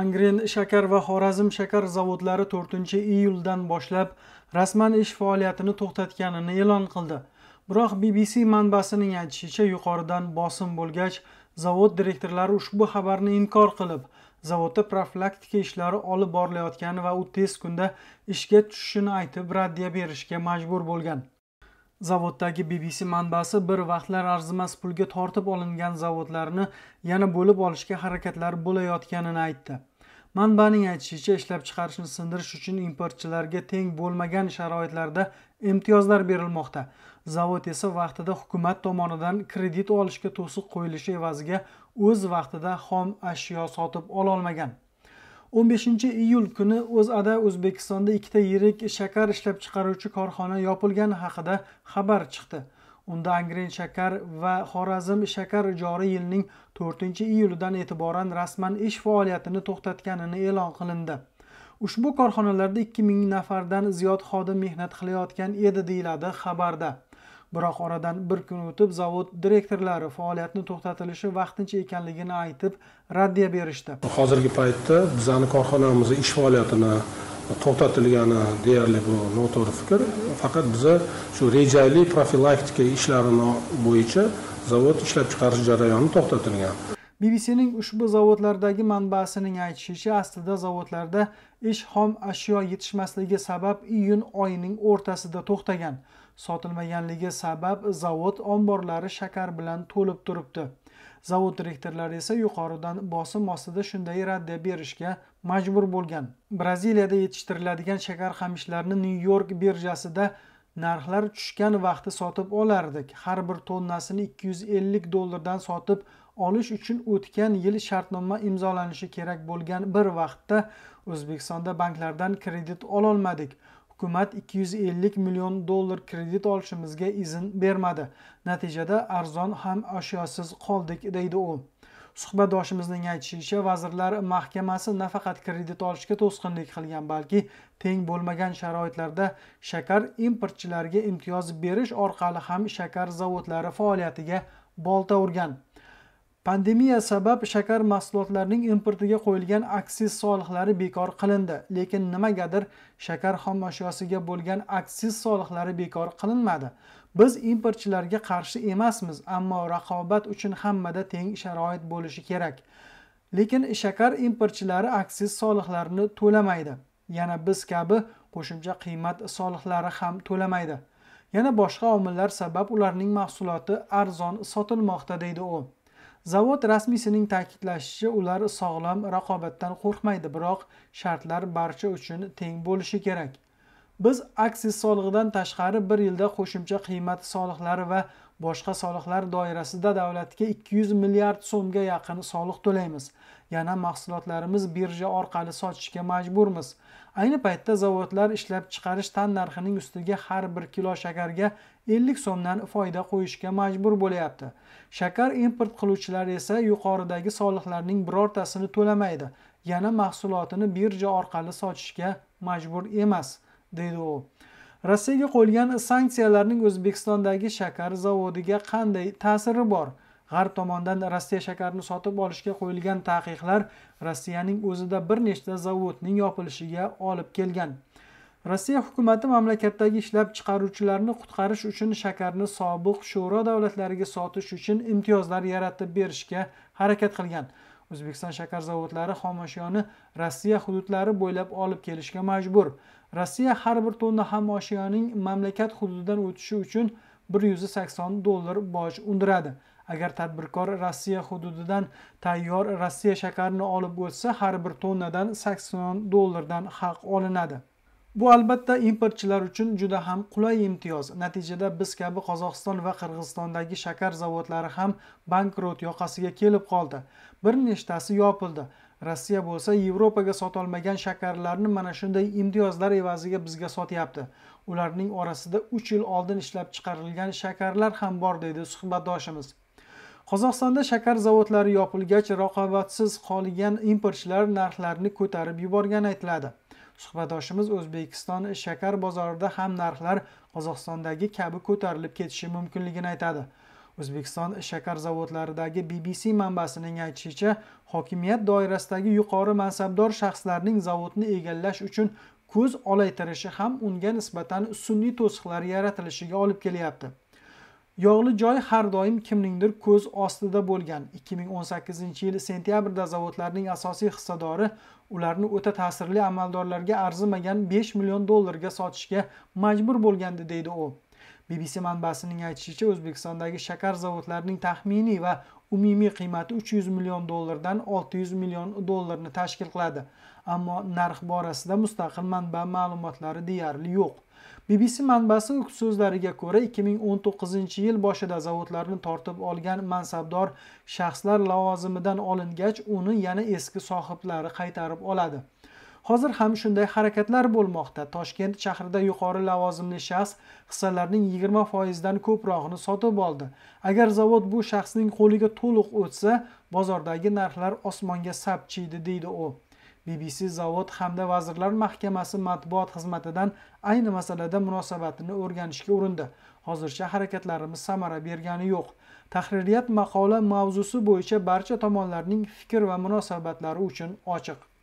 angren shakar va xorazm shakar zavodlari 4 iyuldan boshlab rasman ish faoliyatini to'xtatganini e'lon qildi. Biroq bbc manbasining aytishicha yuqoridan bosim bo'lgach zavod direktorlari ushbu xabarni inkor qilib zavodda profilaktika ishlari olib borilayotgani va u tez kunda ishga tushishini aytib raddiya berishga majbur bo'lgan. Zavoddagi bbc manbasi bir vaqtlar arzimas pulga tortib olingan zavodlarni yana bo'lib olishga harakatlar bo'layotganini aytdi. Manbaning aytishicha ishlab chiqarishni sindirish uchun importchilarga teng bo'lmagan sharoitlarda imtiyozlar berilmoqda. Zavod esa vaqtida hukumat tomonidan kredit olishga to'siq qo'yilishi evaziga o'z vaqtida xom ashyo sotib ololmagan. 15 iyul kuni o'zada o'zbekistonda ikkita yirik shakar ishlab chiqaruvchi korxona yopilgani haqida xabar chiqdi. Unda angren shakar va xorazm shakar joriy yilning 4 iyulidan e'tiboran rasman ish faoliyatini to'xtatganini e'lon qilindi. Ushbu korxonalarda 2000 nafardan ziyod xodim mehnat qilayotgan edi deyiladi xabarda. Biroq oradan bir kun o'tib zavod direktorlari faoliyatni to'xtatilishi vaqtincha ekanligini aytib raddiya berishdi. Hozirgi paytda bizani korxonamizni ish faoliyatini to'xtatilgani deyarli bu noto'g'ri fikr. Faqat biza shu rejali profilaktika ishlarini bo'yicha zavod ishlab chiqarish jarayoni to'xtatilgan. Bbcning ushbu zavodlardagi manbasining aytishicha aslida zavodlarda ish xom ashyo yetishmasligi sabab iyun oyining o'rtasida to'xtagan. Sotilmaganligi sabab zavod omborlari shakar bilan to'lib turibdi. Zavod direktorlari esa yuqoridan bosim ostida shunday raddiya berishga majbur bo'lgan. Braziliyada yetishtiriladigan shakar qamishlarni nyu york birjasida narxlar tushgan vaqti sotib olardik. Har bir tonnasini 250 dollardan sotib olish uchun o'tgan yil shartnoma imzolanishi kerak bo'lgan bir vaqtda o'zbekistonda banklardan kredit ololmadik. Hukumat 250 million dollar kredit olishimizga izn bermadi. Natijada arzon ham ashyosiz qoldik deydi u. Suhbatdoshimizning aytishicha vazirlar mahkamasi nafaqat kredit olishga to'sqinlik qilgan balki teng bo'lmagan sharoitlarda shakar importchilariga imtiyoz berish orqali ham shakar zavodlari faoliyatiga bolta urgan. Pandemiya sabab shakar mahsulotlarining importiga qo'yilgan aksiz soliqlari bekor qilindi lekin nimagadir shakar xomashyosiga bo'lgan aksiz soliqlari bekor qilinmadi. Biz importchilarga qarshi emasmiz ammo raqobat uchun hammada teng sharoit bo'lishi kerak. Lekin shakar importchilari aksiz soliqlarini to'lamaydi. Yana biz kabi qo'shimcha qiymat soliqlari ham to'lamaydi. Yana boshqa omillar sabab ularning mahsuloti arzon sotilmoqda deydi u. zavod rasmiysining ta'kidlashicha ular sog'lom raqobatdan qo'rqmaydi biroq shartlar barcha uchun teng bo'lishi kerak. Biz aksiz solig'idan tashqari bir yilda qo'shimcha qiymat soliqlari va boshqa soliqlar doirasida davlatga 200 milliard so'mga yaqin soliq to'laymiz. Yana mahsulotlarimiz birja orqali sotishga majburmiz. Ayni paytda zavodlar ishlab chiqarish tan narxining ustiga har bir kilo shakarga 50 so'mdan foyda qo'yishga majbur bo'lyapti. Shakar import qiluvchilar esa yuqoridagi soliqlarning birortasini to'lamaydi yana mahsulotini birja orqali sotishga majbur emas deydi u. Rossiyaga qo'yilgan sanksiyalarning o'zbekistondagi shakar zavodiga qanday ta'siri bor? G'arb tomonidan rossiya shakarini sotib olishga qo'yilgan taqiqlar rossiyaning o'zida bir nechta zavodning yopilishiga olib kelgan. Rossiya hukumati mamlakatdagi ishlab chiqaruvchilarni qutqarish uchun shakarni sobiq sho'ro davlatlariga sotish uchun imtiyozlar yaratib berishga harakat qilgan. O'zbekiston shakar zavodlari xomashyoni rossiya hududlari bo'ylab olib kelishga majbur. Rossiya har bir tonna xomashyoning mamlakat hududidan o'tishi uchun bir yuz sakson dollar boj undiradi. Agar tadbirkor rossiya hududidan tayyor rossiya shakarini olib o'tsa har bir tonnadan sakson dollardan haq olinadi. Bu albatta importchilar uchun juda ham qulay imtiyoz. Natijada biz kabi qozog'iston va qirg'izistondagi shakar zavodlari ham bankrot yoqasiga kelib qoldi. Bir nechtasi yopildi. Rossiya bo'lsa yevropaga sotolmagan shakarlarni mana shunday imtiyozlar evaziga bizga sotyapti. Ularning orasida uch yil oldin ishlab chiqarilgan shakarlar ham bor deydi suhbatdoshimiz. Qozog'istonda shakar zavodlari yopilgach raqobatsiz qolgan importchilar narxlarni ko'tarib yuborgani aytiladi. Suhbatdoshimiz o'zbekiston shakar bozorida ham narxlar qozog'istondagi kabi ko'tarilib ketishi mumkinligini aytadi. O'zbekiston shakar zavodlaridagi bbc manbasining aytishicha hokimiyat doirasidagi yuqori mansabdor shaxslarning zavodni egallash uchun ko'z olaytirishi ham unga nisbatan sun'iy to'siqlar yaratilishiga olib kelyapti. Yog'li joy har doim kimningdir ko'z ostida bo'lgan. 2018 yil sentyabrda zavodlarning asosiy hissadori ularni o'ta ta'sirli amaldorlarga arzimagan 5 million dollarga sotishga majbur bo'lgandi deydi u. Bbc manbasining aytishicha o'zbekistondagi shakar zavodlarining taxminiy va umumiy qiymati 300 million dollardan 600 million dollarni tashkil qiladi. Ammo narx borasida mustaqil manba ma'lumotlari deyarli yo'q. Bbc manbasi so'zlariga ko'ra 2019 yil boshida zavodlarni tortib olgan mansabdor shaxslar lavozimidan olingach uni yana eski sohiblari qaytarib oladi. Hozir ham shunday harakatlar bo'lmoqda. Toshkent shahrida yuqori lavozimli shaxs hissalarning 20 foizdan ko'prog'ini sotib oldi. Agar zavod bu shaxsning qo'liga to'liq o'tsa bozordagi narxlar osmonga sapchiydi deydi u. Bbc zavod hamda vazirlar mahkamasi matbuot xizmatidan ayni masalada munosabatini o'rganishga urindi. Hozircha harakatlarimiz samara bergani yo'q. Tahririyat maqola mavzusi bo'yicha barcha tomonlarning fikr va munosabatlari uchun ochiq.